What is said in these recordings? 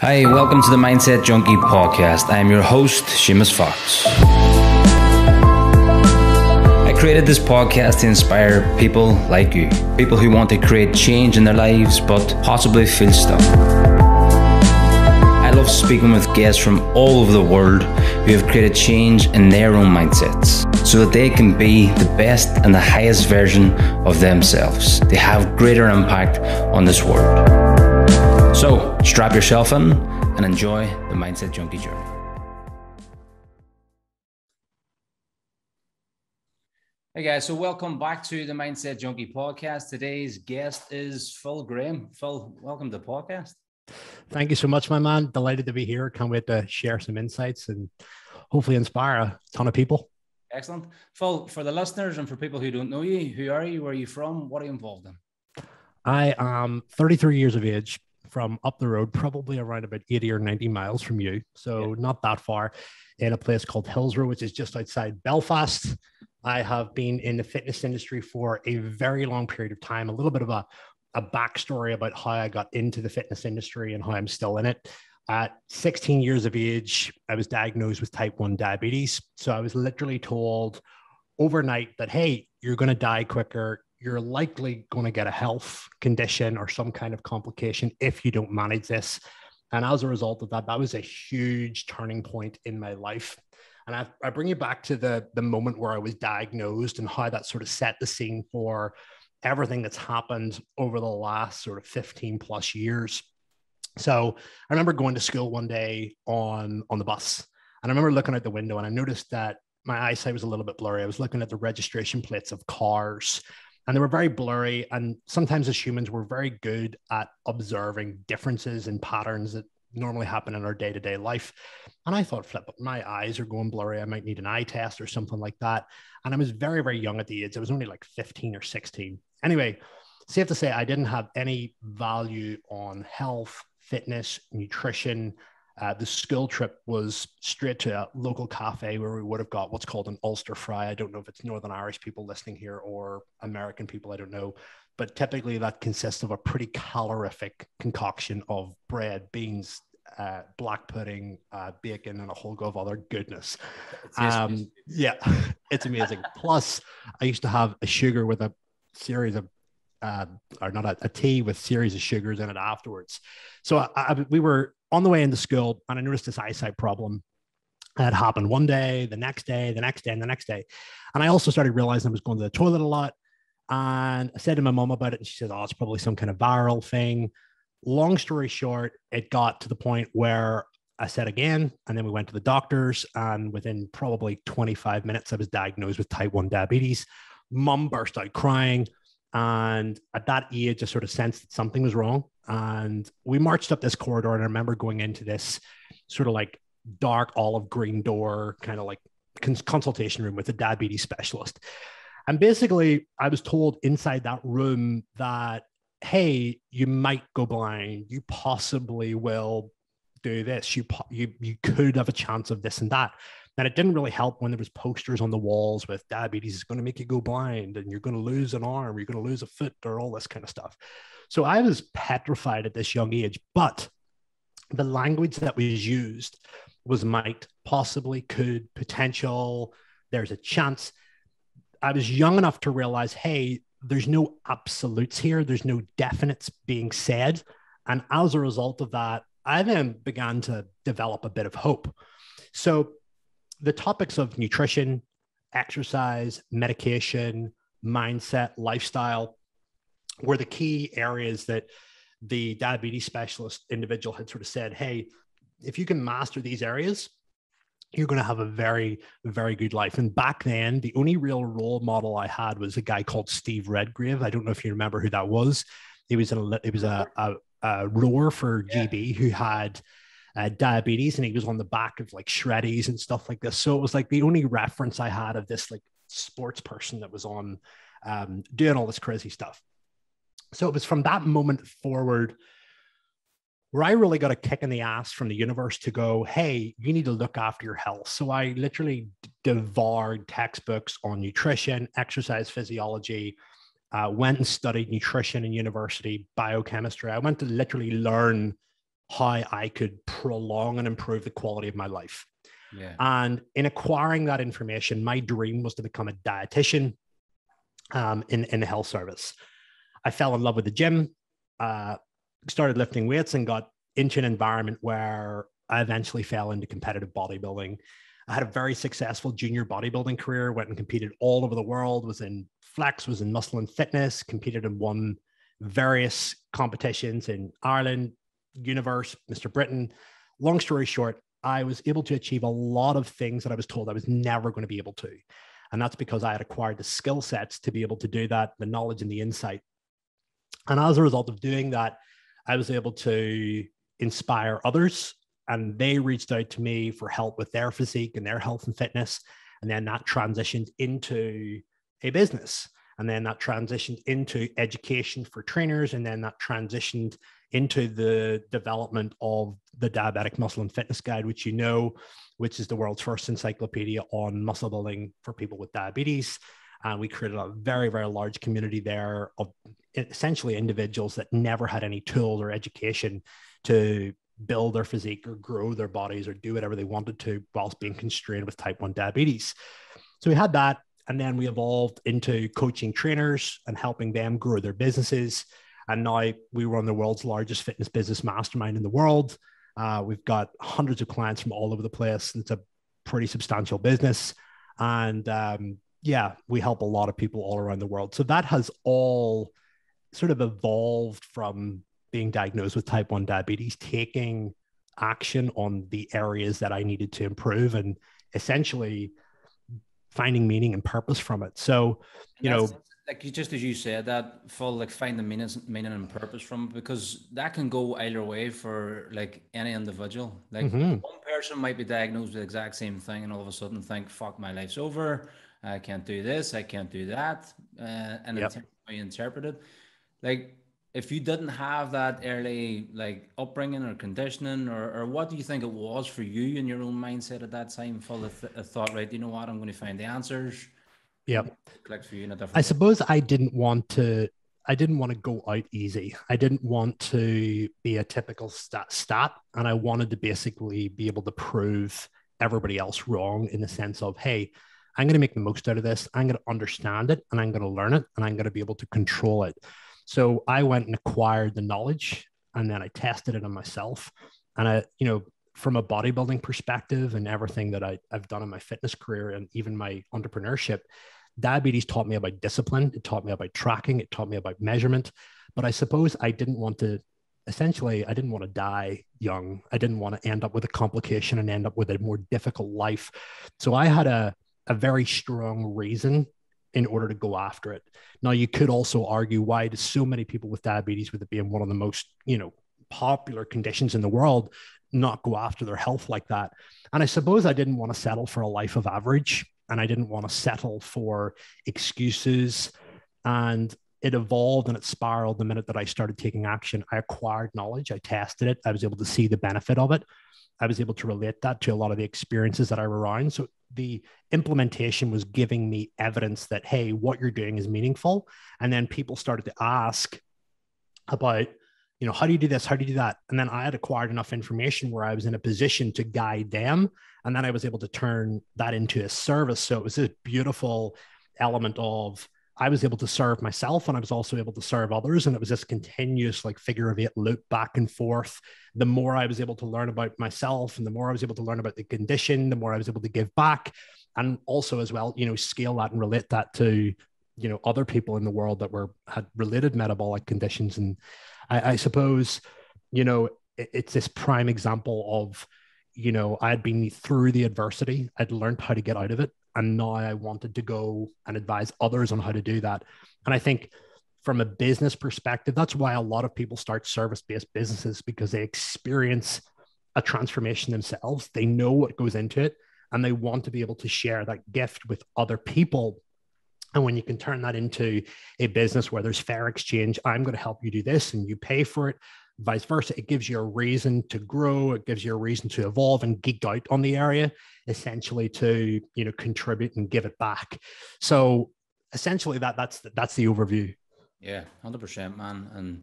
Hi, welcome to the Mindset Junkie podcast. I am your host, Seamus Fox. I created this podcast to inspire people like you, people who want to create change in their lives but possibly feel stuck. I love speaking with guests from all over the world who have created change in their own mindsets so that they can be the best and the highest version of themselves. They have greater impact on this world. So strap yourself in and enjoy the Mindset Junkie journey. Hey guys, so welcome back to the Mindset Junkie podcast. Today's guest is Phil Graham. Phil, welcome to the podcast. Thank you so much, my man. Delighted to be here. Can't wait to share some insights and hopefully inspire a ton of people. Excellent. Phil, for the listeners and for people who don't know you, who are you? Where are you from? What are you involved in? I am 33 years of age, from up the road, probably around about 80 or 90 miles from you. So yeah. not that far in a place called Hillsborough, which is just outside Belfast. I have been in the fitness industry for a very long period of time, a little bit of a, a backstory about how I got into the fitness industry and how I'm still in it. At 16 years of age, I was diagnosed with type 1 diabetes. So I was literally told overnight that, hey, you're going to die quicker you're likely going to get a health condition or some kind of complication if you don't manage this. And as a result of that, that was a huge turning point in my life. And I, I bring you back to the, the moment where I was diagnosed and how that sort of set the scene for everything that's happened over the last sort of 15 plus years. So I remember going to school one day on, on the bus. And I remember looking out the window and I noticed that my eyesight was a little bit blurry. I was looking at the registration plates of cars and they were very blurry. And sometimes as humans, we're very good at observing differences and patterns that normally happen in our day to day life. And I thought, flip, my eyes are going blurry. I might need an eye test or something like that. And I was very, very young at the age. I was only like 15 or 16. Anyway, safe to say, I didn't have any value on health, fitness, nutrition, uh, the school trip was straight to a local cafe where we would have got what's called an Ulster fry. I don't know if it's Northern Irish people listening here or American people, I don't know. But typically that consists of a pretty calorific concoction of bread, beans, uh, black pudding, uh, bacon, and a whole go of other goodness. Um, yeah, it's amazing. Plus, I used to have a sugar with a series of uh, or not a, a, tea with series of sugars in it afterwards. So I, I, we were on the way into school and I noticed this eyesight problem had happened one day, the next day, the next day, and the next day. And I also started realizing I was going to the toilet a lot. And I said to my mom about it, and she said, Oh, it's probably some kind of viral thing. Long story short, it got to the point where I said again, and then we went to the doctors. And within probably 25 minutes, I was diagnosed with type 1 diabetes. Mom burst out crying. And at that age, I sort of sensed that something was wrong. And we marched up this corridor. And I remember going into this sort of like dark olive green door, kind of like consultation room with a diabetes specialist. And basically, I was told inside that room that, hey, you might go blind. You possibly will do this. You, you, you could have a chance of this and that. And it didn't really help when there was posters on the walls with diabetes is going to make you go blind and you're going to lose an arm, you're going to lose a foot or all this kind of stuff. So I was petrified at this young age, but the language that was used was might, possibly, could, potential, there's a chance. I was young enough to realize, hey, there's no absolutes here, there's no definites being said. And as a result of that, I then began to develop a bit of hope. So the topics of nutrition, exercise, medication, mindset, lifestyle were the key areas that the diabetes specialist individual had sort of said, hey, if you can master these areas, you're going to have a very, very good life. And back then, the only real role model I had was a guy called Steve Redgrave. I don't know if you remember who that was. He was a, he was a, a, a rower for yeah. GB who had uh, diabetes and he was on the back of like shreddies and stuff like this. So it was like the only reference I had of this like sports person that was on um, doing all this crazy stuff. So it was from that moment forward where I really got a kick in the ass from the universe to go, hey, you need to look after your health. So I literally devoured textbooks on nutrition, exercise physiology, uh, went and studied nutrition in university, biochemistry. I went to literally learn how I could prolong and improve the quality of my life. Yeah. And in acquiring that information, my dream was to become a dietitian um, in, in the health service. I fell in love with the gym, uh, started lifting weights, and got into an environment where I eventually fell into competitive bodybuilding. I had a very successful junior bodybuilding career, went and competed all over the world, was in flex, was in muscle and fitness, competed and won various competitions in Ireland, Universe, Mr. Britain. Long story short, I was able to achieve a lot of things that I was told I was never going to be able to. And that's because I had acquired the skill sets to be able to do that, the knowledge and the insight. And as a result of doing that, I was able to inspire others. And they reached out to me for help with their physique and their health and fitness. And then that transitioned into a business. And then that transitioned into education for trainers. And then that transitioned into the development of the Diabetic Muscle and Fitness Guide, which you know, which is the world's first encyclopedia on muscle building for people with diabetes. And we created a very, very large community there of essentially individuals that never had any tools or education to build their physique or grow their bodies or do whatever they wanted to whilst being constrained with type 1 diabetes. So we had that. And then we evolved into coaching trainers and helping them grow their businesses. And now we run the world's largest fitness business mastermind in the world. Uh, we've got hundreds of clients from all over the place. It's a pretty substantial business. And um, yeah, we help a lot of people all around the world. So that has all sort of evolved from being diagnosed with type 1 diabetes, taking action on the areas that I needed to improve and essentially finding meaning and purpose from it. So, you know, like you just as you said that Phil like find the meaning meaning and purpose from it because that can go either way for like any individual like mm-hmm. one person might be diagnosed with the exact same thing and all of a sudden think fuck my life's over i can't do this i can't do that uh, and yep. it's it. like if you didn't have that early like upbringing or conditioning or, or what do you think it was for you in your own mindset at that time Phil of th- thought right you know what? I'm going to find the answers. Yeah for you in a different i suppose i didn't want to i didn't want to go out easy. I didn't want to be a typical stat stat and i wanted to basically be able to prove everybody else wrong in the sense of hey i'm going to make the most out of this i'm going to understand it and i'm going to learn it and i'm going to be able to control it so I went and acquired the knowledge and then I tested it on myself. And I, you know, from a bodybuilding perspective and everything that I, I've done in my fitness career and even my entrepreneurship, diabetes taught me about discipline. It taught me about tracking. It taught me about measurement. But I suppose I didn't want to, essentially, I didn't want to die young. I didn't want to end up with a complication and end up with a more difficult life. So I had a, a very strong reason in order to go after it. Now, you could also argue why do so many people with diabetes, with it being one of the most, you know, popular conditions in the world, not go after their health like that. And I suppose I didn't want to settle for a life of average and I didn't want to settle for excuses. And it evolved and it spiraled the minute that I started taking action. I acquired knowledge, I tested it, I was able to see the benefit of it. I was able to relate that to a lot of the experiences that I were around. So the implementation was giving me evidence that, hey, what you're doing is meaningful. And then people started to ask about, you know, how do you do this? How do you do that? And then I had acquired enough information where I was in a position to guide them. And then I was able to turn that into a service. So it was this beautiful element of, I was able to serve myself and I was also able to serve others. And it was this continuous like figure of eight loop back and forth. The more I was able to learn about myself and the more I was able to learn about the condition, the more I was able to give back. And also as well, you know, scale that and relate that to, you know, other people in the world that were had related metabolic conditions. And I, I suppose, you know, it, it's this prime example of, you know, I had been through the adversity. I'd learned how to get out of it and now I wanted to go and advise others on how to do that. And I think from a business perspective, that's why a lot of people start service based businesses because they experience a transformation themselves. They know what goes into it and they want to be able to share that gift with other people. And when you can turn that into a business where there's fair exchange, I'm going to help you do this and you pay for it vice versa. It gives you a reason to grow. It gives you a reason to evolve and geek out on the area, essentially to you know contribute and give it back. So essentially, that that's that's the overview. Yeah, hundred percent, man. And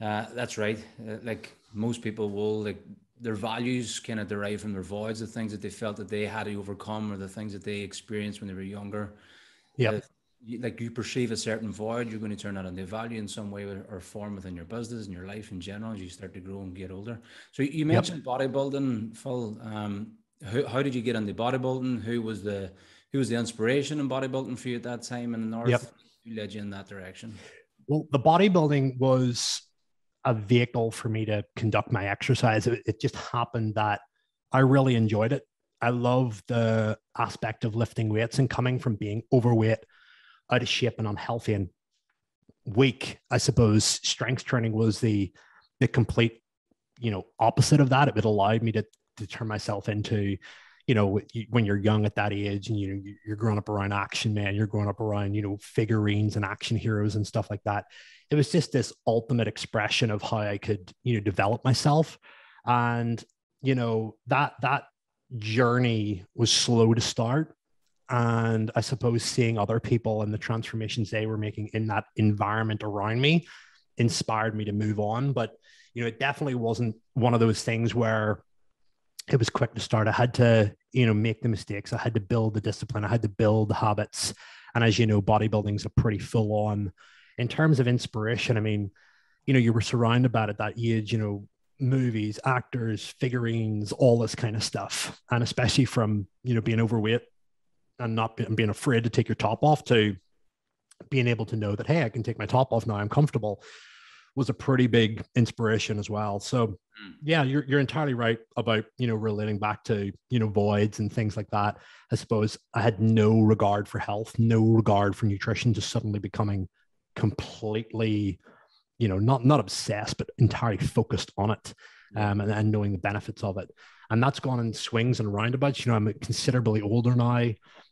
Uh, that's right. Uh, like most people will like their values kind of derive from their voids, the things that they felt that they had to overcome, or the things that they experienced when they were younger. Yeah. Uh, like you perceive a certain void, you're going to turn that into value in some way or form within your business and your life in general as you start to grow and get older. So you mentioned yep. bodybuilding, Phil. Um, how, how did you get into bodybuilding? Who was the who was the inspiration in bodybuilding for you at that time in the north? Yep. Who led you in that direction? Well, the bodybuilding was a vehicle for me to conduct my exercise. It, it, just happened that I really enjoyed it. I love the aspect of lifting weights and coming from being overweight, out of shape, and unhealthy and weak. I suppose strength training was the the complete, you know, opposite of that. It allowed me to to turn myself into you know when you're young at that age and you know you're growing up around action man you're growing up around you know figurines and action heroes and stuff like that it was just this ultimate expression of how i could you know develop myself and you know that that journey was slow to start and i suppose seeing other people and the transformations they were making in that environment around me inspired me to move on but you know it definitely wasn't one of those things where it was quick to start. I had to, you know, make the mistakes. I had to build the discipline. I had to build the habits. And as you know, bodybuilding is a pretty full on. In terms of inspiration, I mean, you know, you were surrounded by at that age, you know, movies, actors, figurines, all this kind of stuff. And especially from, you know, being overweight and not and being afraid to take your top off to being able to know that, hey, I can take my top off now. I'm comfortable was a pretty big inspiration as well. So mm. yeah, you're you're entirely right about you know relating back to you know voids and things like that. I suppose I had no regard for health, no regard for nutrition, just suddenly becoming completely, you know, not not obsessed, but entirely focused on it, um, and, and knowing the benefits of it. And that's gone in swings and roundabouts. You know, I'm considerably older now.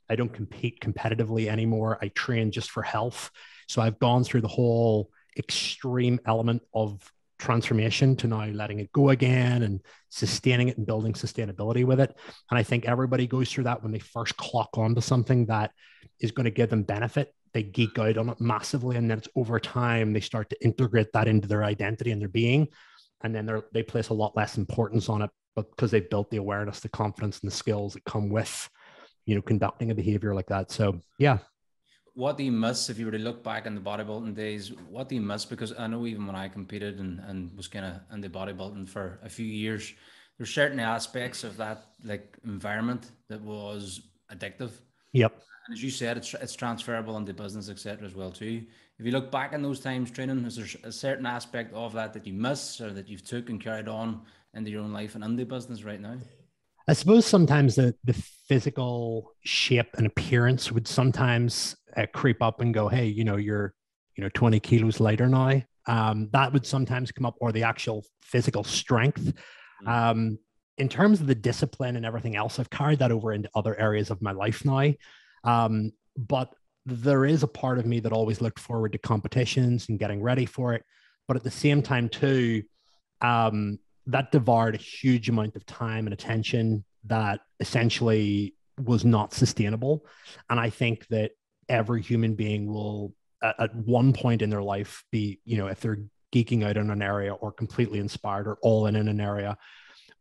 I don't compete competitively anymore. I train just for health. So I've gone through the whole extreme element of transformation to now letting it go again and sustaining it and building sustainability with it. And I think everybody goes through that when they first clock onto something that is going to give them benefit. They geek out on it massively. And then it's over time, they start to integrate that into their identity and their being. And then they place a lot less importance on it, because they've built the awareness, the confidence, and the skills that come with, you know, conducting a behavior like that. So yeah, what do you miss if you were to look back in the bodybuilding days? What do you miss? Because I know even when I competed and, and was kind of in the bodybuilding for a few years, there's certain aspects of that like environment that was addictive. Yep. And as you said, it's, it's transferable into business, etc. as well too. If you look back in those times training, is there a certain aspect of that that you miss or that you've took and carried on into your own life and into business right now? I suppose sometimes the the physical shape and appearance would sometimes uh, creep up and go, hey, you know, you're you know 20 kilos lighter now. Um, that would sometimes come up, or the actual physical strength. Mm. Um, in terms of the discipline and everything else, I've carried that over into other areas of my life now. Um, but there is a part of me that always looked forward to competitions and getting ready for it. But at the same time, too, um, that devoured a huge amount of time and attention that essentially was not sustainable. And I think that every human being will, at, at one point in their life, be, you know, if they're geeking out in an area or completely inspired or all in in an area,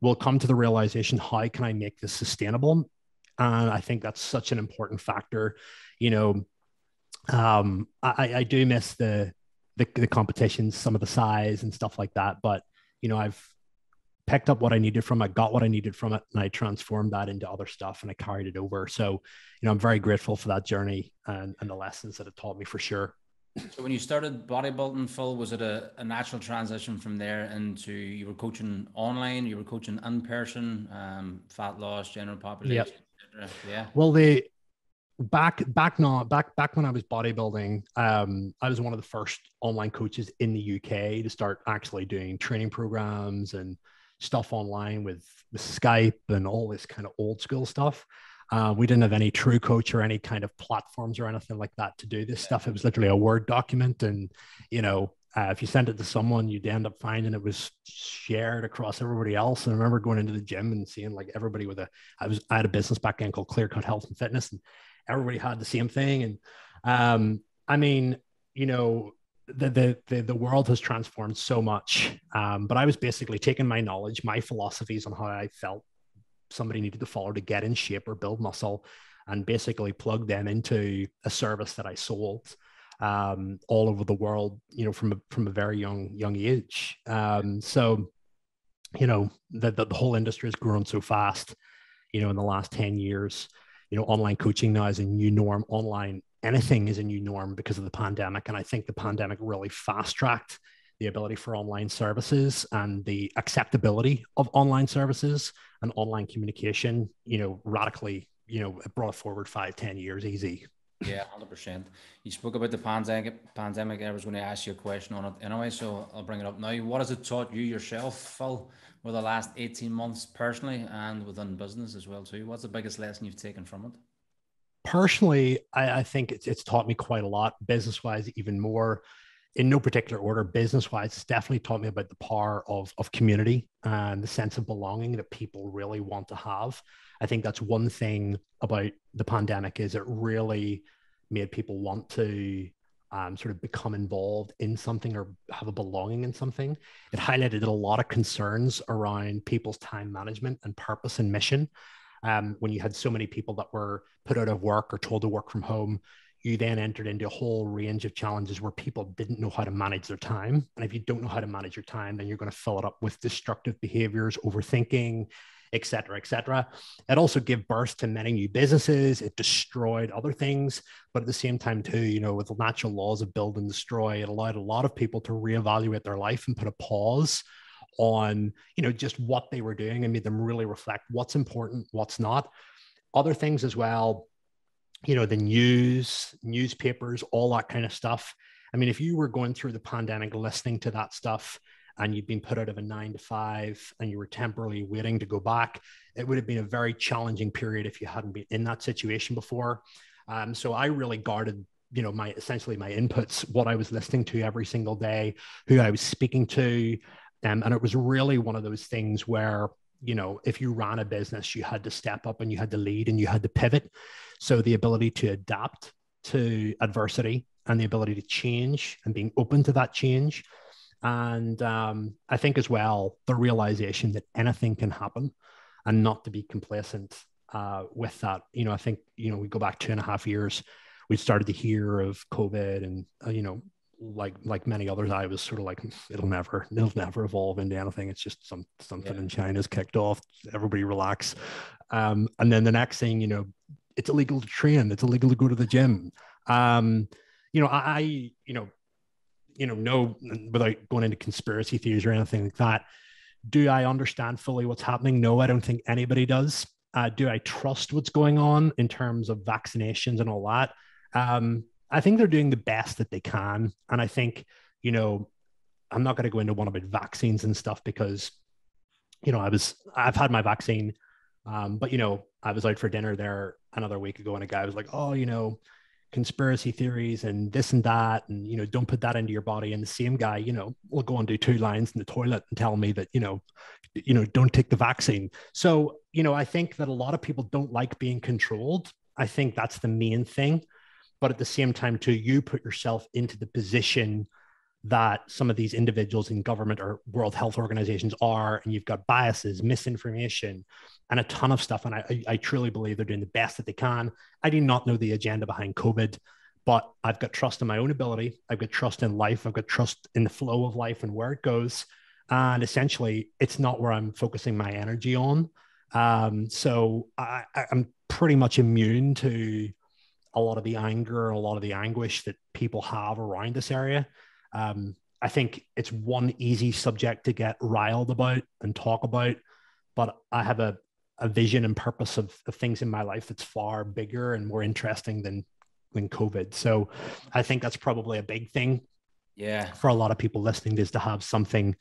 will come to the realization how can I make this sustainable? And I think that's such an important factor. You know, um, I, I do miss the, the the competitions, some of the size and stuff like that. But you know, I've picked up what I needed from it, got what I needed from it, and I transformed that into other stuff and I carried it over. So, you know, I'm very grateful for that journey and, and the lessons that it taught me for sure. So when you started bodybuilding, Phil, was it a, a natural transition from there into you were coaching online, you were coaching in person, um, fat loss, general population, yep. Yeah. Well, the back back now back back when I was bodybuilding, um, I was one of the first online coaches in the UK to start actually doing training programs and stuff online with, with Skype and all this kind of old school stuff. Uh, we didn't have any TrueCoach or any kind of platforms or anything like that to do this stuff. It was literally a Word document. And, you know, uh, if you sent it to someone, you'd end up finding it was shared across everybody else. And I remember going into the gym and seeing like everybody with a, I was, I had a business back then called Clear Cut Health and Fitness, and everybody had the same thing. And um, I mean, you know, the, the, the, world has transformed so much. Um, but I was basically taking my knowledge, my philosophies on how I felt somebody needed to follow to get in shape or build muscle and basically plug them into a service that I sold um, all over the world, you know, from a, from a very young, young age. Um, so, you know, the, the, the whole industry has grown so fast, you know, in the last 10 years, you know, online coaching now is a new norm. Online anything is a new norm because of the pandemic. And I think the pandemic really fast tracked the ability for online services and the acceptability of online services and online communication, you know, radically, you know, brought forward five, ten years easy. Yeah, hundred percent. You spoke about the pandemic. Pandemic. I was going to ask you a question on it anyway, so I'll bring it up now. What has it taught you yourself, Phil, over the last eighteen months, personally and within business as well too? What's the biggest lesson you've taken from it? Personally, I, I think it's it's taught me quite a lot. Business wise, even more in no particular order, business wise, it's definitely taught me about the power of, of community and the sense of belonging that people really want to have. I think that's one thing about the pandemic is it really made people want to um, sort of become involved in something or have a belonging in something. It highlighted a lot of concerns around people's time management and purpose and mission. Um, when you had so many people that were put out of work or told to work from home, you then entered into a whole range of challenges where people didn't know how to manage their time. And if you don't know how to manage your time, then you're going to fill it up with destructive behaviors, overthinking, et cetera, et cetera. It also gave birth to many new businesses. It destroyed other things. But at the same time, too, you know, with the natural laws of build and destroy, it allowed a lot of people to reevaluate their life and put a pause on, you know, just what they were doing and made them really reflect what's important, what's not. Other things as well you know, the news, newspapers, all that kind of stuff. I mean, if you were going through the pandemic listening to that stuff and you'd been put out of a nine to five and you were temporarily waiting to go back, it would have been a very challenging period if you hadn't been in that situation before. Um, so I really guarded, you know, my essentially my inputs, what I was listening to every single day, who I was speaking to. Um, and it was really one of those things where you know, if you ran a business, you had to step up and you had to lead and you had to pivot. So the ability to adapt to adversity and the ability to change and being open to that change. And um, I think as well, the realization that anything can happen and not to be complacent uh, with that. You know, I think, you know, we go back two and a half years, we started to hear of COVID and, uh, you know, like like many others, I was sort of like, it'll never, it'll never evolve into anything. It's just some something yeah. in China's kicked off. Everybody relax. Um, and then the next thing, you know, it's illegal to train. It's illegal to go to the gym. Um, you know, I, I you know, you know, no, without going into conspiracy theories or anything like that. Do I understand fully what's happening? No, I don't think anybody does. Uh, do I trust what's going on in terms of vaccinations and all that? Um, I think they're doing the best that they can. And I think, you know, I'm not going to go into one about vaccines and stuff because, you know, I was, I've had my vaccine. Um, but, you know, I was out for dinner there another week ago and a guy was like, oh, you know, conspiracy theories and this and that. And, you know, don't put that into your body. And the same guy, you know, will go and do two lines in the toilet and tell me that, you know, you know, don't take the vaccine. So, you know, I think that a lot of people don't like being controlled. I think that's the main thing but at the same time too you put yourself into the position that some of these individuals in government or world health organizations are and you've got biases misinformation and a ton of stuff and I, I truly believe they're doing the best that they can. I do not know the agenda behind covid but i've got trust in my own ability. I've got trust in life. I've got trust in the flow of life and where it goes. And essentially it's not where i'm focusing my energy on. Um, so I, i'm pretty much immune to a lot of the anger and a lot of the anguish that people have around this area. Um, I think it's one easy subject to get riled about and talk about, but I have a, a vision and purpose of, of things in my life that's far bigger and more interesting than than COVID. So I think that's probably a big thing. Yeah. For a lot of people listening is to have something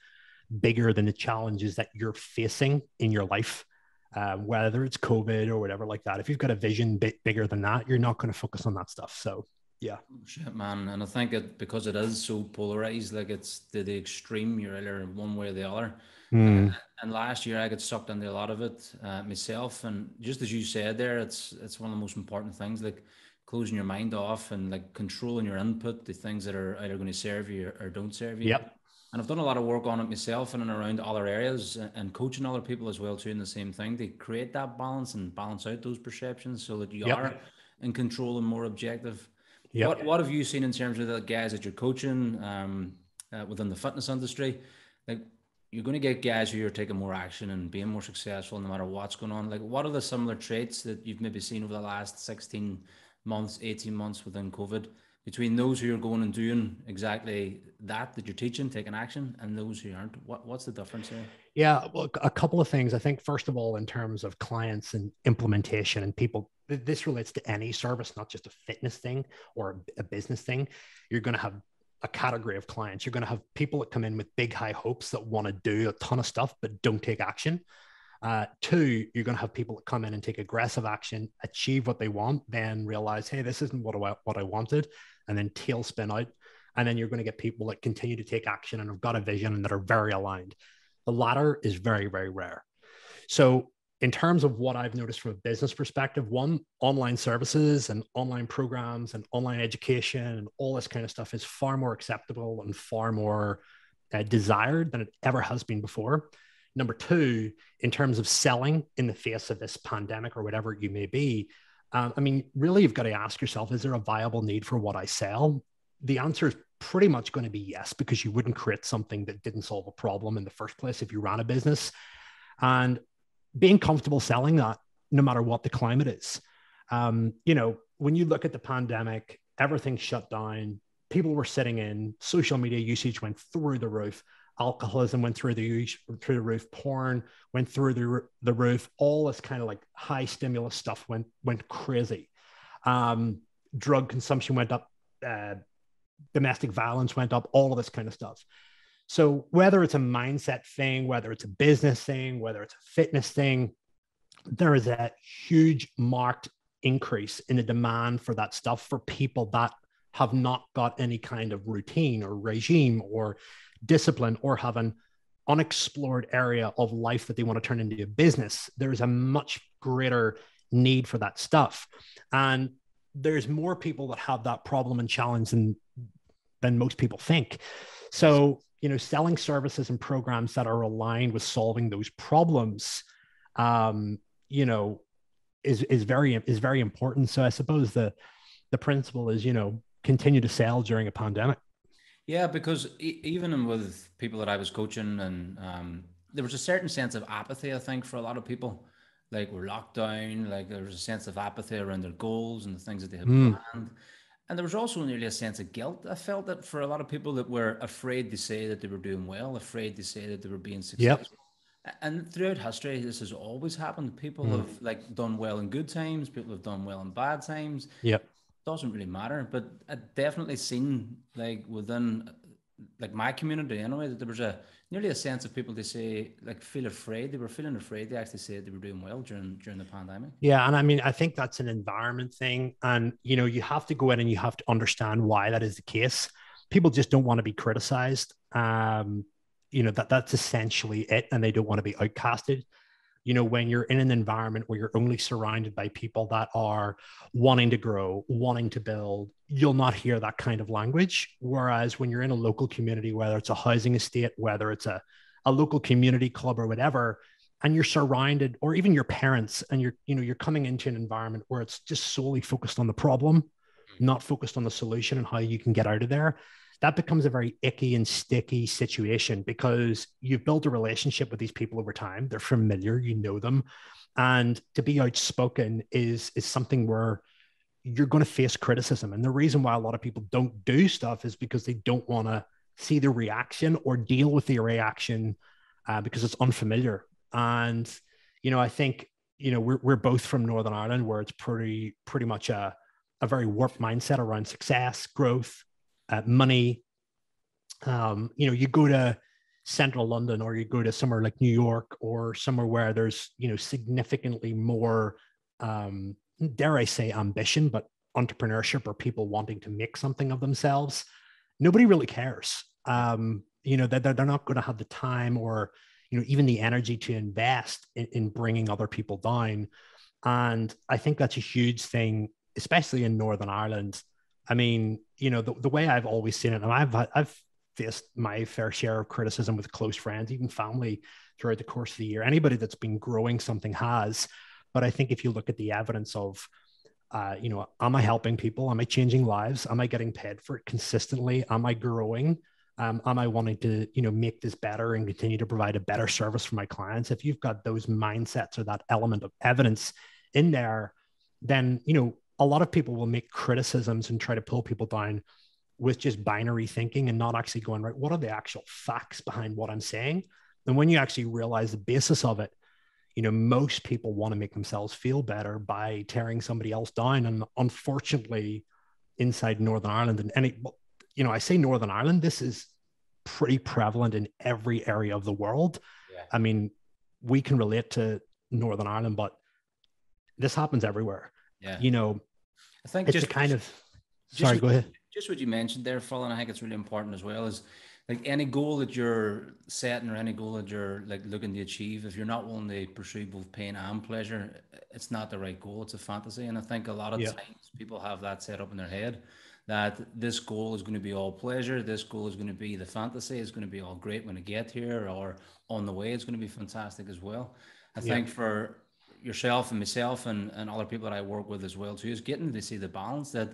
bigger than the challenges that you're facing in your life um, whether it's COVID or whatever like that. If you've got a vision bit bigger than that, you're not going to focus on that stuff. So yeah, oh, shit, man. And I think it because it is so polarized, like it's the, the extreme. You're either one way or the other. Mm. and last year, I got sucked into a lot of it uh, myself. And just as you said there, it's it's one of the most important things. Like closing your mind off and like controlling your input, the things that are either going to serve you or, or don't serve you. Yep. And I've done a lot of work on it myself and around other areas and coaching other people as well too in the same thing to create that balance and balance out those perceptions so that you yep. are in control and more objective. Yep. What What have you seen in terms of the guys that you're coaching um, uh, within the fitness industry? Like you're going to get guys who are taking more action and being more successful no matter what's going on. Like what are the similar traits that you've maybe seen over the last 16 months, 18 months within COVID? Between those who are going and doing exactly that that you're teaching, taking action, and those who aren't? What, what's the difference there? Yeah, well, a couple of things. I think first of all, in terms of clients and implementation, and people, this relates to any service, not just a fitness thing or a business thing. You're going to have a category of clients. You're going to have people that come in with big high hopes that want to do a ton of stuff but don't take action. Uh, two, you're going to have people that come in and take aggressive action, achieve what they want, then realize, hey, this isn't what I, what I wanted, and then tailspin out. And then you're going to get people that continue to take action and have got a vision and that are very aligned. The latter is very, very rare. So, in terms of what I've noticed from a business perspective, one, online services and online programs and online education and all this kind of stuff is far more acceptable and far more uh, desired than it ever has been before. Number two, in terms of selling in the face of this pandemic or whatever you may be, um, I mean, really, you've got to ask yourself is there a viable need for what I sell? The answer is pretty much going to be yes, because you wouldn't create something that didn't solve a problem in the first place if you ran a business. And being comfortable selling that, no matter what the climate is. Um, you know, when you look at the pandemic, everything shut down, people were sitting in, social media usage went through the roof alcoholism went through the through the roof, porn went through the, the roof, all this kind of like high stimulus stuff went went crazy. Um, drug consumption went up, uh, domestic violence went up, all of this kind of stuff. So whether it's a mindset thing, whether it's a business thing, whether it's a fitness thing, there is a huge marked increase in the demand for that stuff for people that have not got any kind of routine or regime or discipline or have an unexplored area of life that they want to turn into a business, there's a much greater need for that stuff. And there's more people that have that problem and challenge than, than most people think. So, you know, selling services and programs that are aligned with solving those problems, um, you know, is is very is very important. So I suppose the the principle is, you know, continue to sell during a pandemic. Yeah, because even with people that I was coaching, and um, there was a certain sense of apathy, I think, for a lot of people. Like we're locked down, like there was a sense of apathy around their goals and the things that they had mm. planned. And there was also nearly a sense of guilt. I felt that for a lot of people that were afraid to say that they were doing well, afraid to say that they were being successful. Yep. And throughout history, this has always happened. People mm. have like done well in good times. People have done well in bad times. Yep doesn't really matter. But I definitely seen like within like my community anyway that there was a nearly a sense of people to say like feel afraid. They were feeling afraid. They actually said they were doing well during during the pandemic. Yeah, and I mean I think that's an environment thing, and you know you have to go in and you have to understand why that is the case. People just don't want to be criticized. Um, you know that that's essentially it, and they don't want to be outcasted you know when you're in an environment where you're only surrounded by people that are wanting to grow wanting to build you'll not hear that kind of language. Whereas when you're in a local community whether it's a housing estate whether it's a, a local community club or whatever and you're surrounded or even your parents and you're you know you're coming into an environment where it's just solely focused on the problem hmm. not focused on the solution and how you can get out of there that becomes a very icky and sticky situation because you've built a relationship with these people over time. They're familiar, you know them. And to be outspoken is is something where you're going to face criticism. And the reason why a lot of people don't do stuff is because they don't want to see the reaction or deal with the reaction uh, because it's unfamiliar. And you know, I think you know we're we're both from Northern Ireland, where it's pretty pretty much a a very warped mindset around success, growth, uh, money. Um, you know, you go to central London or you go to somewhere like New York or somewhere where there's, you know, significantly more, um, dare I say, ambition, but entrepreneurship or people wanting to make something of themselves. Nobody really cares. Um, you know, they're, they're not going to have the time or, you know, even the energy to invest in, in bringing other people down. And I think that's a huge thing especially in Northern Ireland, I mean, you know, the, the way I've always seen it, and I've I've faced my fair share of criticism with close friends, even family, throughout the course of the year. Anybody that's been growing something has, but I think if you look at the evidence of, uh, you know, am I helping people? Am I changing lives? Am I getting paid for it consistently? Am I growing? Um, am I wanting to, you know, make this better and continue to provide a better service for my clients? If you've got those mindsets or that element of evidence in there, then you know a lot of people will make criticisms and try to pull people down with just binary thinking and not actually going right what are the actual facts behind what i'm saying? And when you actually realize the basis of it you know most people want to make themselves feel better by tearing somebody else down. And unfortunately inside northern ireland and any you know i say northern ireland this is pretty prevalent in every area of the world. Yeah. i mean we can relate to northern ireland but this happens everywhere. Yeah. You know I think it's just kind of. Sorry, go ahead. Just what you mentioned there, Phil, and I think it's really important as well. Is like any goal that you're setting or any goal that you're like looking to achieve, if you're not willing to pursue both pain and pleasure, it's not the right goal. It's a fantasy, and I think a lot of times people have that set up in their head that this goal is going to be all pleasure. This goal is going to be the fantasy. It's going to be all great when I get here, or on the way, it's going to be fantastic as well. I think for yourself and myself and, and other people that I work with as well too is getting to see the balance that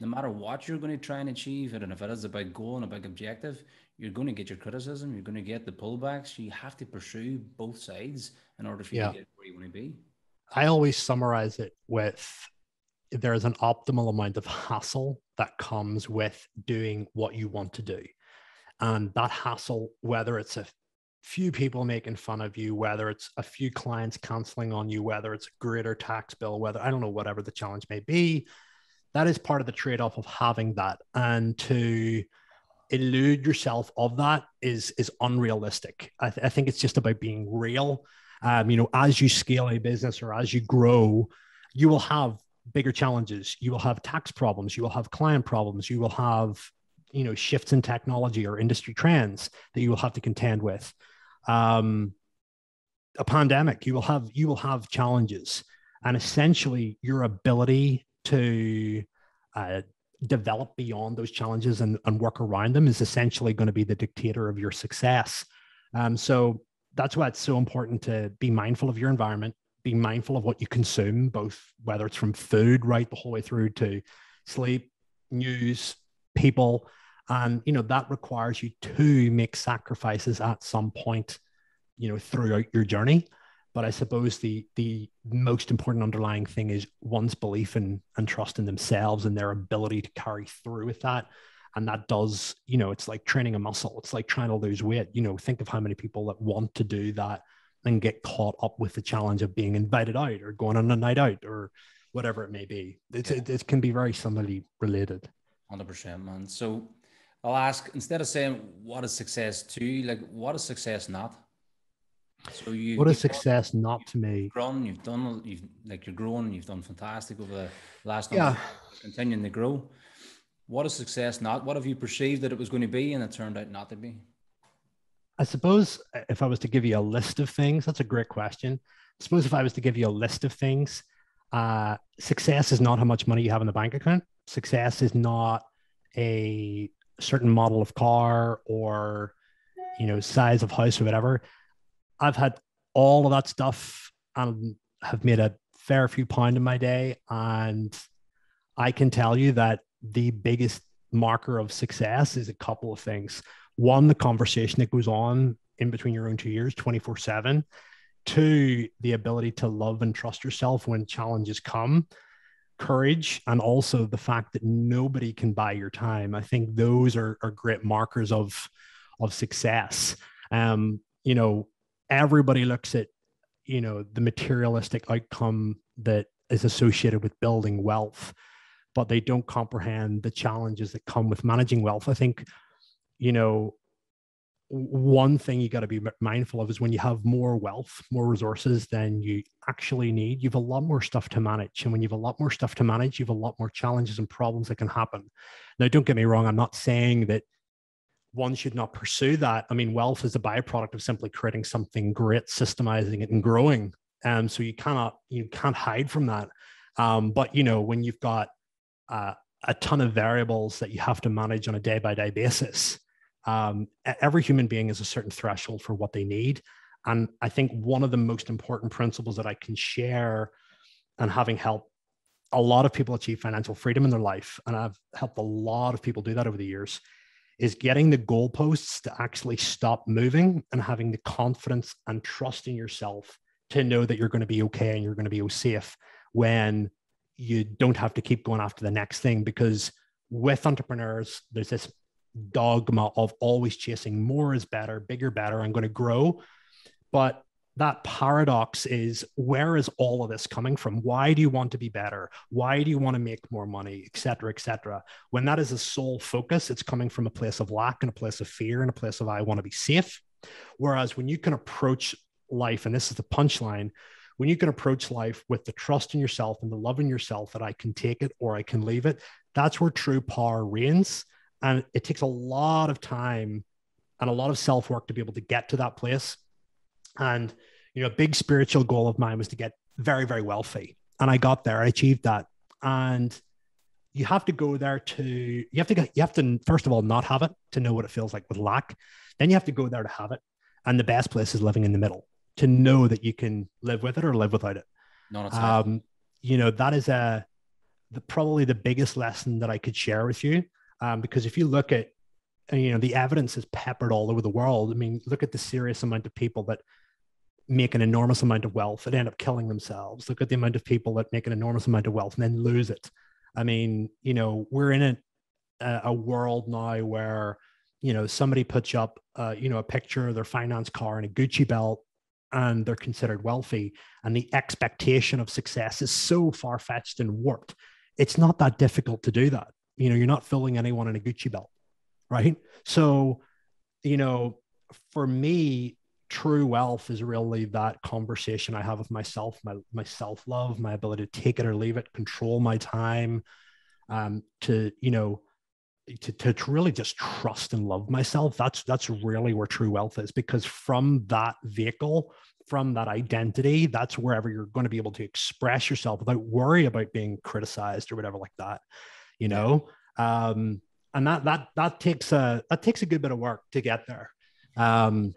no matter what you're going to try and achieve it, and if it is a big goal and a big objective, you're going to get your criticism, you're going to get the pullbacks. You have to pursue both sides in order for you yeah. to get where you want to be. I always summarize it with there is an optimal amount of hassle that comes with doing what you want to do. And that hassle, whether it's a few people making fun of you, whether it's a few clients canceling on you, whether it's a greater tax bill, whether I don't know, whatever the challenge may be, that is part of the trade off of having that. And to elude yourself of that is is unrealistic. I, th- I think it's just about being real. Um, you know, as you scale a business or as you grow, you will have bigger challenges. You will have tax problems. You will have client problems. You will have you know shifts in technology or industry trends that you will have to contend with um, a pandemic you will have you will have challenges. And essentially your ability to uh, develop beyond those challenges and, and work around them is essentially going to be the dictator of your success. Um, so that's why it's so important to be mindful of your environment be mindful of what you consume both whether it's from food right the whole way through to sleep news people and you know that requires you to make sacrifices at some point you know throughout your journey. But i suppose the the most important underlying thing is one's belief in and trust in themselves and their ability to carry through with that. And that does you know it's like training a muscle. It's like trying to lose weight. You know think of how many people that want to do that and get caught up with the challenge of being invited out or going on a night out or whatever it may be. It's, yeah. it, it can be very similarly related. 100% man. So I'll ask instead of saying what is success to you, like what is success not? So you what is success grown, not to me? You've grown, you've done, you've like you're growing, you've done fantastic over the last yeah, continuing to grow. What is success not? What have you perceived that it was going to be, and it turned out not to be? I suppose if I was to give you a list of things, that's a great question. I suppose if I was to give you a list of things, uh, success is not how much money you have in the bank account. Success is not a certain model of car or you know size of house or whatever. I've had all of that stuff and have made a fair few pound in my day. And i can tell you that the biggest marker of success is a couple of things. One the conversation that goes on in between your own two ears 24 7 two the ability to love and trust yourself when challenges come courage and also the fact that nobody can buy your time. I think those are, are great markers of of success. Um, you know, everybody looks at you know the materialistic outcome that is associated with building wealth, but they don't comprehend the challenges that come with managing wealth. I think, you know, one thing you got to be mindful of is when you have more wealth, more resources than you actually need, you have a lot more stuff to manage. And when you have a lot more stuff to manage, you have a lot more challenges and problems that can happen. Now, don't get me wrong, I'm not saying that one should not pursue that. I mean, wealth is a byproduct of simply creating something great, systemizing it, and growing. Um, so you cannot you can't hide from that. Um, but you know, when you've got uh, a ton of variables that you have to manage on a day by day basis, um, every human being has a certain threshold for what they need. And I think one of the most important principles that I can share and having helped a lot of people achieve financial freedom in their life, and I've helped a lot of people do that over the years, is getting the goalposts to actually stop moving and having the confidence and trust in yourself to know that you're going to be okay and you're going to be safe when you don't have to keep going after the next thing. Because with entrepreneurs, there's this dogma of always chasing more is better, bigger, better. I'm going to grow. But that paradox is where is all of this coming from? Why do you want to be better? Why do you want to make more money? Et cetera et cetera. When that is a sole focus it's coming from a place of lack and a place of fear and a place of i want to be safe. Whereas when you can approach life and this is the punchline when you can approach life with the trust in yourself and the love in yourself that i can take it or i can leave it that's where true power reigns and it takes a lot of time and a lot of self work to be able to get to that place and, you know, a big spiritual goal of mine was to get very, very wealthy. And I got there, I achieved that. And you have to go there to, you have to, get, you have to, first of all, not have it to know what it feels like with lack. Then you have to go there to have it. And the best place is living in the middle to know that you can live with it or live without it. Not um, you know, that is a, the, probably the biggest lesson that I could share with you. Um, because if you look at, you know, the evidence is peppered all over the world. I mean, look at the serious amount of people that make an enormous amount of wealth that end up killing themselves. Look at the amount of people that make an enormous amount of wealth and then lose it. I mean, you know, we're in a, a world now where, you know, somebody puts up, uh, you know, a picture of their finance car and a Gucci belt and they're considered wealthy. And the expectation of success is so far fetched and warped. It's not that difficult to do that. You know, you're not filling anyone in a Gucci belt, right? So, you know, for me, true wealth is really that conversation I have with myself, my my self love, my ability to take it or leave it, control my time, um, to you know, to, to, to really just trust and love myself. That's that's really where true wealth is because from that vehicle, from that identity, that's wherever you're going to be able to express yourself without worry about being criticized or whatever like that. You know, um, and that that that takes a that takes a good bit of work to get there. Um,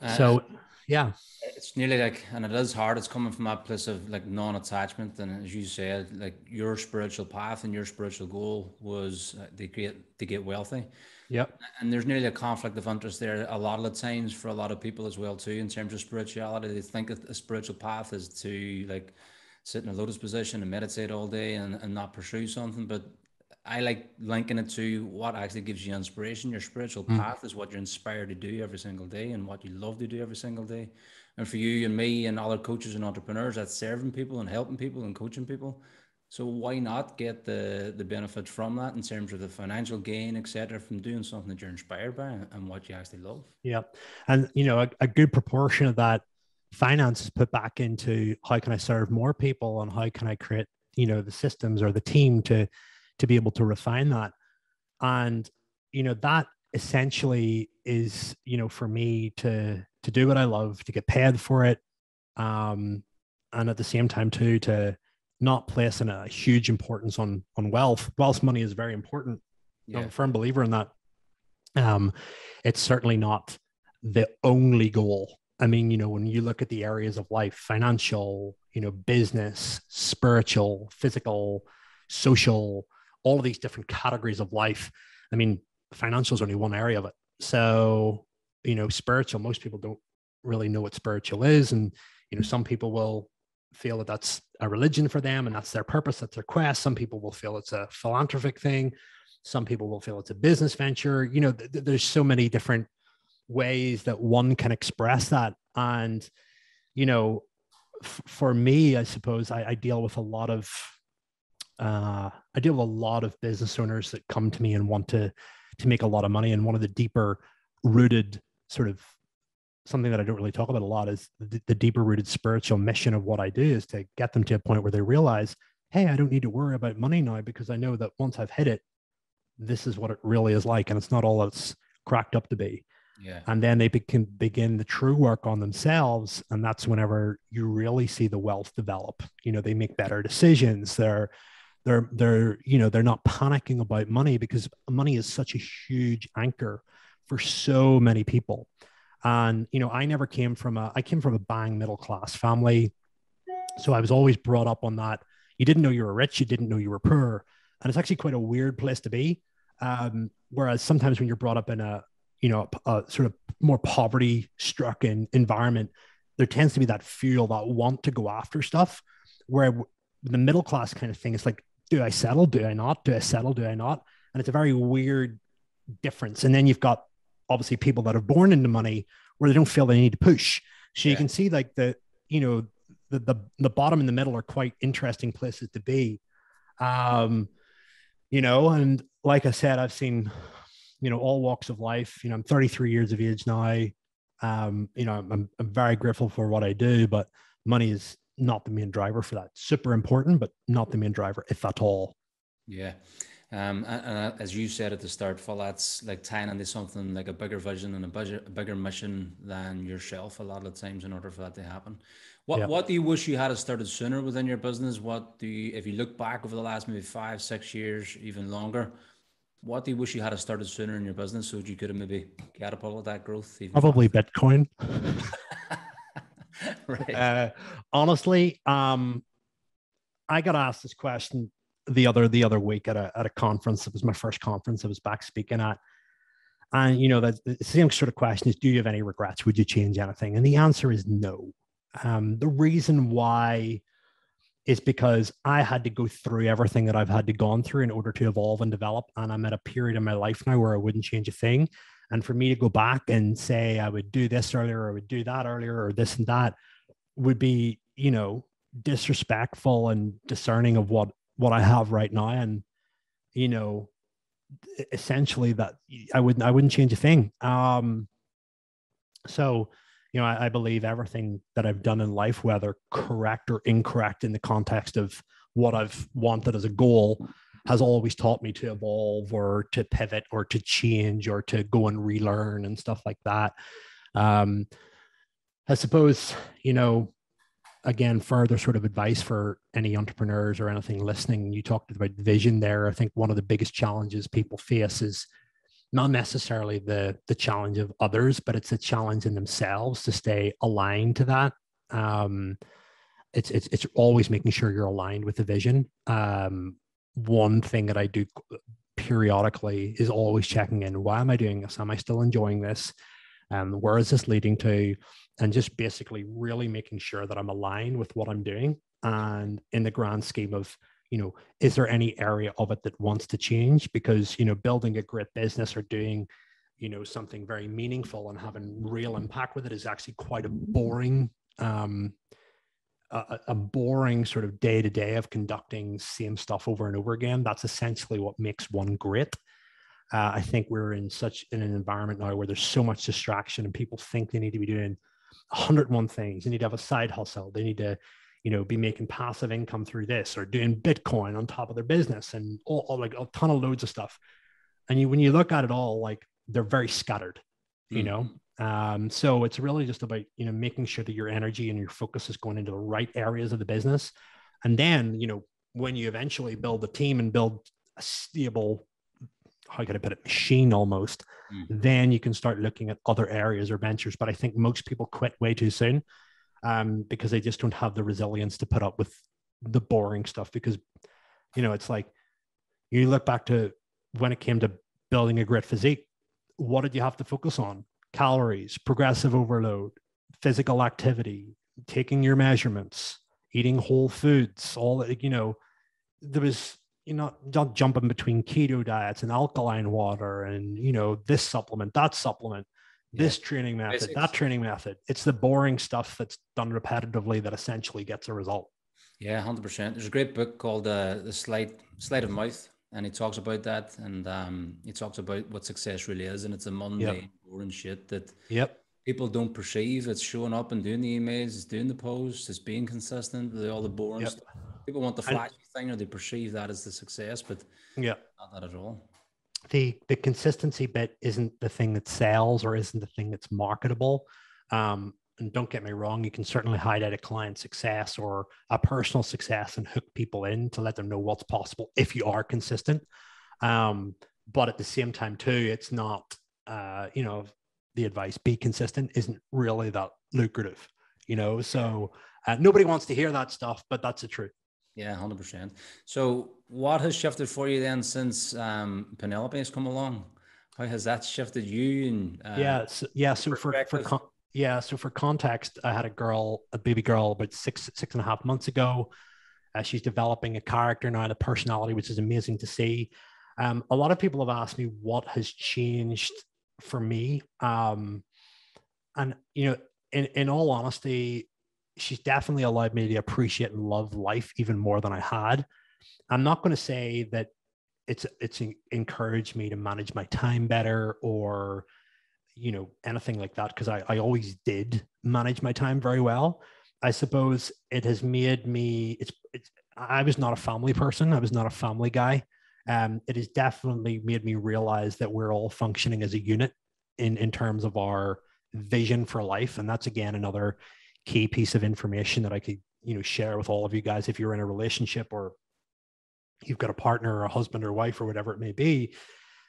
uh, so yeah. It's nearly like and it is hard. It's coming from that place of like non-attachment. And as you said like your spiritual path and your spiritual goal was uh, to get to get wealthy. Yep. And there's nearly a conflict of interest there a lot of the times for a lot of people as well too in terms of spirituality. They think a spiritual path is to like sit in a lotus position and meditate all day and, and not pursue something but I like linking it to what actually gives you inspiration. Your spiritual mm. path is what you're inspired to do every single day and what you love to do every single day. And for you and me and other coaches and entrepreneurs, that's serving people and helping people and coaching people. So why not get the the benefit from that in terms of the financial gain, etc., from doing something that you're inspired by and what you actually love? Yeah, and you know a, a good proportion of that finance is put back into how can I serve more people and how can I create you know the systems or the team to to be able to refine that. And, you know, that essentially is, you know, for me to to do what I love, to get paid for it. Um, and at the same time too, to not place in a huge importance on on wealth. Wealth money is very important. Yeah. I'm a firm believer in that. Um, it's certainly not the only goal. I mean, you know, when you look at the areas of life, financial, you know, business, spiritual, physical, social, all of these different categories of life. I mean, financial is only one area of it. So, you know, spiritual, most people don't really know what spiritual is. And, you know, some people will feel that that's a religion for them and that's their purpose, that's their quest. Some people will feel it's a philanthropic thing. Some people will feel it's a business venture. You know, th- there's so many different ways that one can express that. And, you know, f- for me, I suppose I, I deal with a lot of uh, I deal with a lot of business owners that come to me and want to to make a lot of money. And one of the deeper rooted sort of something that I don't really talk about a lot is the, the deeper rooted spiritual mission of what I do is to get them to a point where they realize, hey, I don't need to worry about money now because I know that once I've hit it, this is what it really is like, and it's not all it's cracked up to be. Yeah. And then they can begin the true work on themselves. And that's whenever you really see the wealth develop. You know, they make better decisions. They're, they're, they're, you know, they're not panicking about money because money is such a huge anchor for so many people. And, you know, I never came from a, I came from a bang middle class family. So I was always brought up on that. You didn't know you were rich, you didn't know you were poor. And it's actually quite a weird place to be. Um, whereas sometimes when you're brought up in a, you know, a, a sort of more poverty struck environment, there tends to be that fuel, that want to go after stuff. Where the middle class kind of thing is like, do I settle? Do I not? Do I settle? Do I not? And it's a very weird difference. And then you've got obviously people that are born into money where they don't feel they need to push. So yeah. you can see like the, you know, the, the, the bottom and the middle are quite interesting places to be. Um, you know, and like I said, I've seen, you know, all walks of life. You know, I'm 33 years of age now. Um, you know, I'm, I'm very grateful for what I do, but money is not the main driver for that. Super important, but not the main driver, if at all. Yeah. Um, and, and, as you said at the start, Phil, that's like tying into something like a bigger vision and a, budget, a bigger mission than yourself a lot of times in order for that to happen. What yep. What do you wish you had started sooner within your business? What do you, if you look back over the last maybe five, six years, even longer, what do you wish you had started sooner in your business so you could have maybe catapulted that growth? Probably faster? Bitcoin. right. Uh, honestly, um, I got asked this question the other the other week at a at a conference. It was my first conference I was back speaking at. And you know, the, the same sort of question is, do you have any regrets? Would you change anything? And the answer is no. Um, the reason why is because I had to go through everything that I've had to gone through in order to evolve and develop. And I'm at a period in my life now where I wouldn't change a thing. And for me to go back and say I would do this earlier, or I would do that earlier, or this and that would be, you know, disrespectful and discerning of what what I have right now. And, you know, essentially that I wouldn't I wouldn't change a thing. Um so you know, I, I, believe everything that I've done in life, whether correct or incorrect in the context of what I've wanted as a goal, has always taught me to evolve or to pivot or to change or to go and relearn and stuff like that. Um, I suppose, you know, again, further sort of advice for any entrepreneurs or anything listening. You talked about vision there. I think one of the biggest challenges people face is not necessarily the the challenge of others, but it's a challenge in themselves to stay aligned to that. Um, it's it's it's always making sure you're aligned with the vision. Um, one thing that I do periodically is always checking in. Why am I doing this? Am I still enjoying this? Um, where is this leading to? And just basically really making sure that I'm aligned with what I'm doing. And in the grand scheme of you know is there any area of it that wants to change? Because you know building a great business or doing you know something very meaningful and having real impact with it is actually quite a boring um a, a boring sort of day to day of conducting same stuff over and over again. That's essentially what makes one great. Uh, i think we're in such in an environment now where there's so much distraction and people think they need to be doing 101 things. They need to have a side hustle. They need to you know, be making passive income through this or doing Bitcoin on top of their business and all, all like a ton of loads of stuff. And you, when you look at it all, like they're very scattered, you mm. know? Um, so it's really just about, you know, making sure that your energy and your focus is going into the right areas of the business. And then, you know, when you eventually build a team and build a stable, how can I put it, machine almost, mm. then you can start looking at other areas or ventures. But I think most people quit way too soon um, because they just don't have the resilience to put up with the boring stuff. Because, you know, it's like you look back to when it came to building a great physique, what did you have to focus on? Calories, progressive overload, physical activity, taking your measurements, eating whole foods, all that, you know, there was you know not jumping between keto diets and alkaline water and you know this supplement that supplement this training method, Basics. that training method. It's the boring stuff that's done repetitively that essentially gets a result. Yeah, hundred percent. There's a great book called uh, "The Slight Sleight of Mouth," and he talks about that, and um, he talks about what success really is, and it's a mundane, yep. boring shit that yep people don't perceive. It's showing up and doing the emails, it's doing the posts, it's being consistent, with all the boring yep. stuff. People want the flashy thing, or they perceive that as the success, but yeah, not that at all. The the consistency bit isn't the thing that sells or isn't the thing that's marketable. Um, and don't get me wrong, you can certainly highlight a client success or a personal success and hook people in to let them know what's possible if you are consistent. Um, but at the same time, too, it's not, uh, you know, the advice be consistent isn't really that lucrative, you know. So uh, nobody wants to hear that stuff, but that's the truth. Yeah, hundred percent. So, what has shifted for you then since um, Penelope has come along? How has that shifted you? And uh, yeah, so, yeah. So for for con- yeah, so for context, I had a girl, a baby girl, about six six and a half months ago. Uh, she's developing a character now and a personality, which is amazing to see. Um, a lot of people have asked me what has changed for me, um, and you know, in in all honesty, she's definitely allowed me to appreciate and love life even more than I had. I'm not going to say that it's it's encouraged me to manage my time better or you know anything like that because I, I always did manage my time very well. I suppose it has made me it's, it's i was not a family person i was not a family guy. Um, it has definitely made me realize that we're all functioning as a unit in in terms of our vision for life. And that's again another key piece of information that I could, you know, share with all of you guys if you're in a relationship or you've got a partner or a husband or wife or whatever it may be,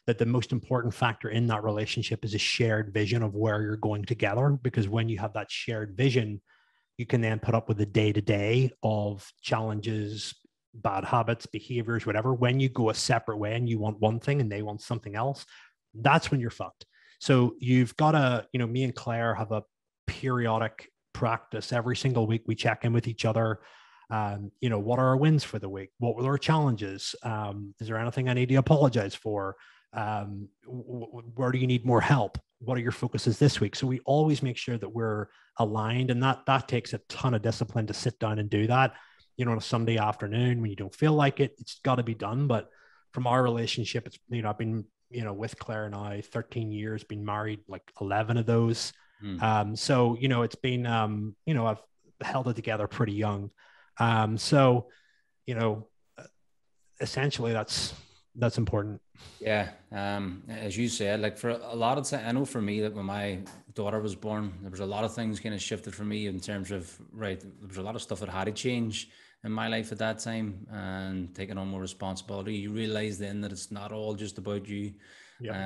that the most important factor in that relationship is a shared vision of where you're going together. Because when you have that shared vision, you can then put up with the day to day of challenges, bad habits, behaviors, whatever. When you go a separate way and you want one thing and they want something else, that's when you're fucked. So you've got to, you know, me and Claire have a periodic practice every single week. We check in with each other. Um, you know, what are our wins for the week? What were our challenges? Um, is there anything I need to apologize for? Um, w- where do you need more help? What are your focuses this week? So we always make sure that we're aligned, and that that takes a ton of discipline to sit down and do that. You know, on a Sunday afternoon when you don't feel like it, it's got to be done. But from our relationship, it's you know I've been you know with Claire and I 13 years, been married like 11 of those. Mm. Um, so you know, it's been um, you know, I've held it together pretty young. Um, so you know, essentially that's that's important. Yeah. Um, as you said, like for a lot of time, I know for me that when my daughter was born, there was a lot of things kind of shifted for me in terms of right. There was a lot of stuff that had to change in my life at that time and taking on more responsibility. You realize then that it's not all just about you.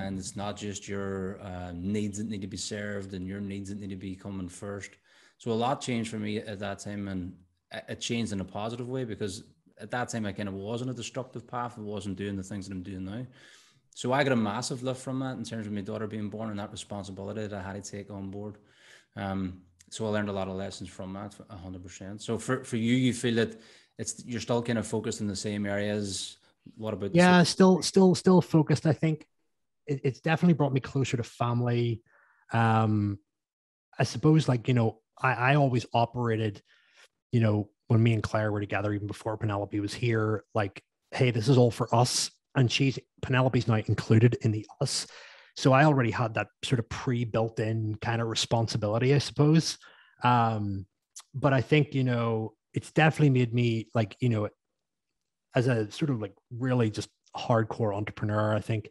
And it's not just your uh, needs that need to be served and your needs that need to be coming first. So a lot changed for me at that time, and it changed in a positive way because at that time I kind of was on a destructive path. I wasn't doing the things that I'm doing now. So I got a massive lift from that in terms of my daughter being born and that responsibility that I had to take on board. Um, so I learned a lot of lessons from that, hundred percent. So for, for you, you feel that it's you're still kind of focused in the same areas. What about? Yeah, still, still, still focused. I think it, it's definitely brought me closer to family. Um, I suppose, like you know, I, I always operated, you know, when me and Claire were together, even before Penelope was here, like, hey, this is all for us, and she's Penelope's not included in the us. So I already had that sort of pre-built in kind of responsibility, I suppose. Um, but I think you know, it's definitely made me like you know, as a sort of like really just hardcore entrepreneur. I think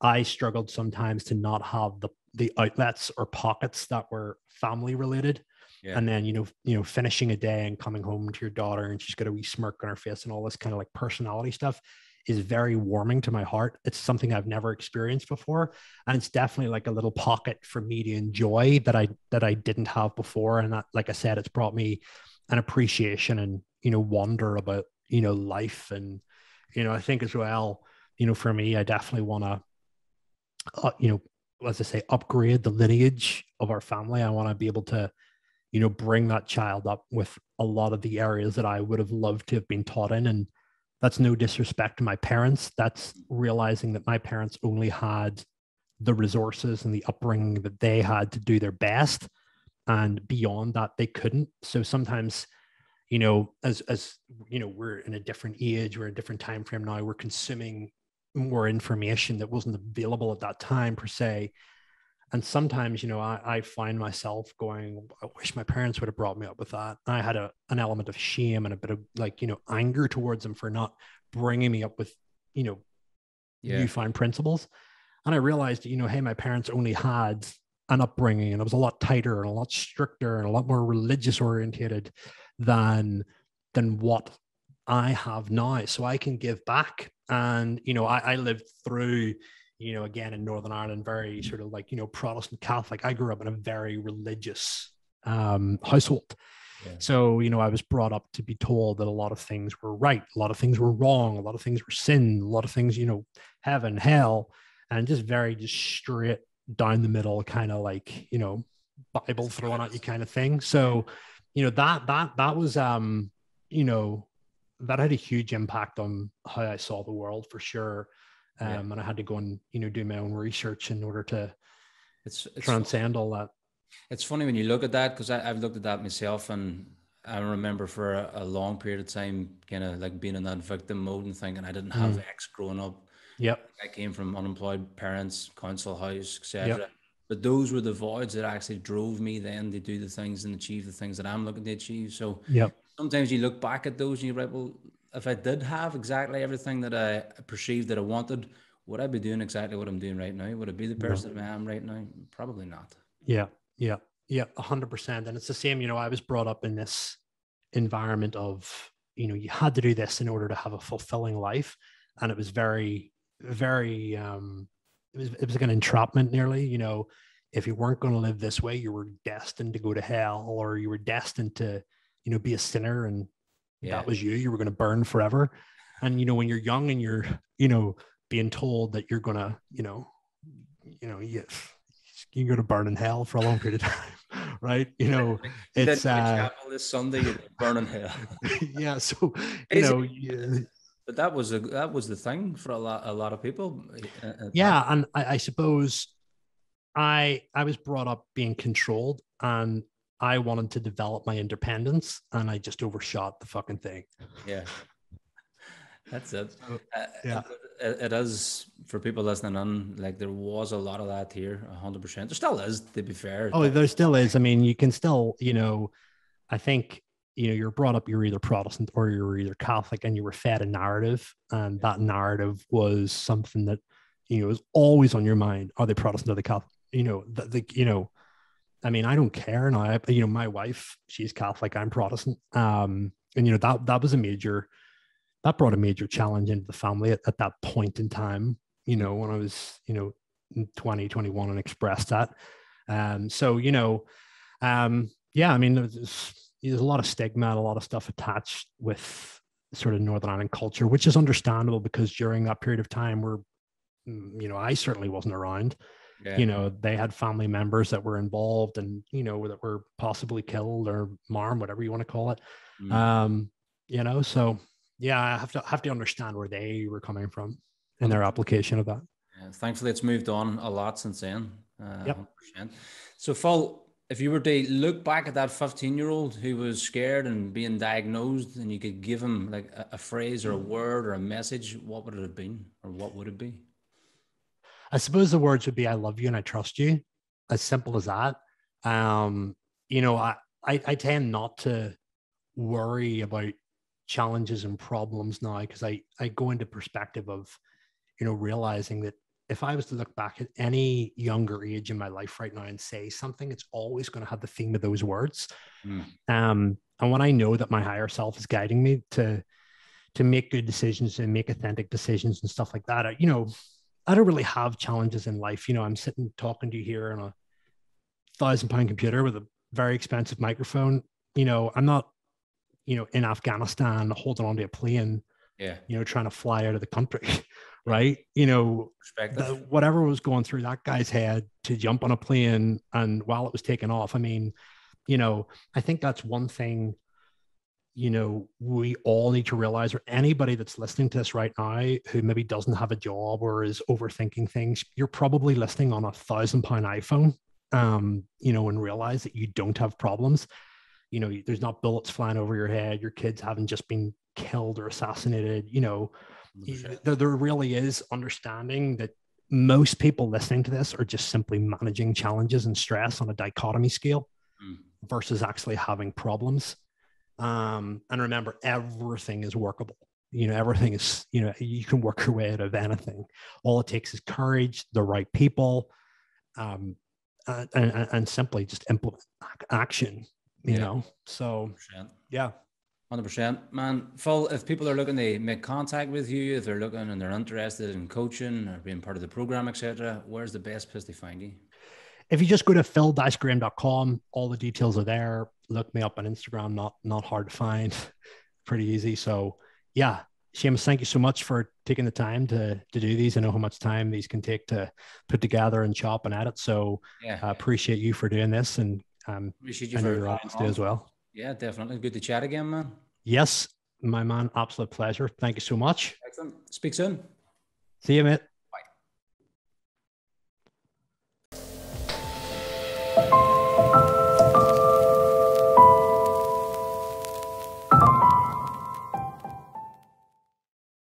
I struggled sometimes to not have the the outlets or pockets that were family related. Yeah. And then, you know, you know, finishing a day and coming home to your daughter and she's got a wee smirk on her face and all this kind of like personality stuff is very warming to my heart. It's something I've never experienced before. And it's definitely like a little pocket for me to enjoy that I that I didn't have before. And that, like I said, it's brought me an appreciation and, you know, wonder about, you know, life. And, you know, I think as well, you know, for me, I definitely want to uh, you know, as I say, upgrade the lineage of our family. I want to be able to, you know, bring that child up with a lot of the areas that I would have loved to have been taught in. And that's no disrespect to my parents. That's realizing that my parents only had the resources and the upbringing that they had to do their best. And beyond that, they couldn't. So sometimes, you know, as as you know, we're in a different age, we're in a different time frame now. We're consuming more information that wasn't available at that time per se and sometimes you know I, I, find myself going i wish my parents would have brought me up with that i had a, an element of shame and a bit of like you know anger towards them for not bringing me up with you know yeah. newfound principles. And I realized, you know, hey, my parents only had an upbringing and it was a lot tighter and a lot stricter and a lot more religious orientated than than what I have now. So I can give back. And, you know, I, I lived through, you know, again in Northern Ireland, very sort of like, you know, Protestant Catholic. I grew up in a very religious um, household. Yeah. So, you know, I was brought up to be told that a lot of things were right, a lot of things were wrong, a lot of things were sin, a lot of things, you know, heaven, hell, and just very just straight down the middle, kind of like, you know, Bible thrown at you kind of thing. So, you know, that that that was um, you know, that had a huge impact on how I saw the world for sure. Um, yeah. and I had to go and, you know, do my own research in order to it's, it's transcend all that. It's funny when you look at that because I've looked at that myself, and I remember for a, a long period of time, kind of like being in that victim mode and thinking I didn't have mm. X growing up. Yep. I came from unemployed parents, council house, etc. Yep. But those were the voids that actually drove me then to do the things and achieve the things that I'm looking to achieve. So yep. Sometimes you look back at those and you're like, well, if I did have exactly everything that I perceived that I wanted, would I be doing exactly what I'm doing right now? Would I be the person no. I am right now? Probably not. Yeah. Yeah. Yeah. A hundred percent. And it's the same, you know, I was brought up in this environment of, you know, you had to do this in order to have a fulfilling life. And it was very, very, um, it was, it was like an entrapment nearly, you know, if you weren't going to live this way, you were destined to go to hell or you were destined to, you know, be a sinner and yeah. that was you, you were going to burn forever. And, you know, when you're young and you're, you know, being told that you're going to, you know, you know, you, you can go to burn in hell for a long period of time, right? You know, it's uh, this Sunday burn in hell. yeah, so you know, yeah. but that was a that was the thing for a lot a lot of people. Uh, uh, yeah, and I, I suppose I I was brought up being controlled, and I wanted to develop my independence, and I just overshot the fucking thing. Yeah. That's it. Uh, yeah, it, it is for people listening on. Like there was a lot of that here, hundred percent. There still is, to be fair. Oh, there still is. I mean, you can still, you know, I think you know you're brought up. You're either Protestant or you're either Catholic, and you were fed a narrative, and that narrative was something that you know was always on your mind. Are they Protestant? or the Catholic? You know, the, the you know. I mean, I don't care And I, you know, my wife, she's Catholic. I'm Protestant. Um, and you know that that was a major that brought a major challenge into the family at, at that point in time, you know, when I was, you know, 20, 21 and expressed that. Um, so, you know, um, yeah, I mean, there's, there's a lot of stigma, a lot of stuff attached with sort of Northern Ireland culture, which is understandable because during that period of time where, mm, you know, I certainly wasn't around. Yeah. You know, they had family members that were involved and, you know, that were possibly killed or marm, whatever you want to call it. Mm. Um, you know, so yeah, I have to have to understand where they were coming from in their application of that. Yeah, thankfully, it's moved on a lot since then. Uh, yep. 100%. So, Phil, if you were to look back at that 15 year old who was scared and being diagnosed, and you could give him like a, a, phrase or a word or a message, what would it have been, or what would it be? I suppose the words would be "I love you" and "I trust you." As simple as that. Um, you know, I, I I tend not to worry about challenges and problems now because I, I go into perspective of, you know, realizing that if I was to look back at any younger age in my life right now and say something, it's always going to have the theme of those words. Mm. Um, and when I know that my higher self is guiding me to to make good decisions and make authentic decisions and stuff like that, I, you know, I don't really have challenges in life. You know, I'm sitting talking to you here on a thousand pound computer with a very expensive microphone. You know, I'm not you know, in Afghanistan holding onto a plane, yeah, you know, trying to fly out of the country, right? You know, the, whatever was going through that guy's head to jump on a plane and while it was taking off, I mean, you know, I think that's one thing, you know, we all need to realize, or anybody that's listening to this right now who maybe doesn't have a job or is overthinking things, you're probably listening on a thousand pound iPhone, um, you know, and realize that you don't have problems. You know there's not bullets flying over your head your kids haven't just been killed or assassinated you know. There, there really is understanding that most people listening to this are just simply managing challenges and stress on a dichotomy scale mm. versus actually having problems um, and remember everything is workable. You know everything is you know you can work your way out of anything. All it takes is courage the right people um, and, and, and simply just implement action you yeah. know? So 100%. yeah. 100% man phil if people are looking to make contact with you if they're looking and they're interested in coaching or being part of the program etc where's the best place to find you if you just go to phil-graham.com all the details are there look me up on instagram not not hard to find pretty easy so yeah, Seamus, thank you so much for taking the time to to do these. I know how much time these can take to put together and chop and edit. So yeah, I appreciate you for doing this and um appreciate you for your audience do as well. Yeah, definitely. Good to chat again, man. Yes, my man, absolute pleasure. Thank you so much. Excellent. Speak soon. See you, mate.